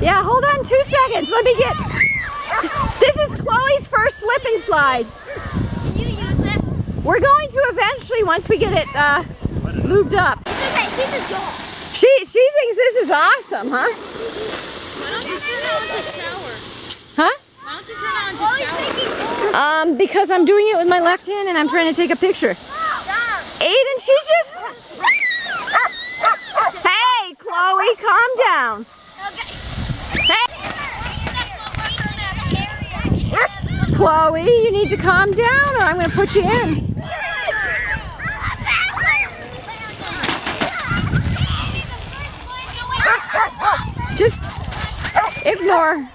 Yeah, hold on two seconds. Let me get. This is Chloe's first slip and slide. Can you use it? We're going to eventually once we get it uh, lubed up. Okay, keep it going. She she thinks this is awesome, huh? Why don't you turn on the shower? Huh? Why don't you turn on the shower? Um, because I'm doing it with my left hand and I'm trying to take a picture. Aiden, she's just. Hey, Chloe, calm down. Hey, Chloe, you need to calm down or I'm going to put you in. Just ignore.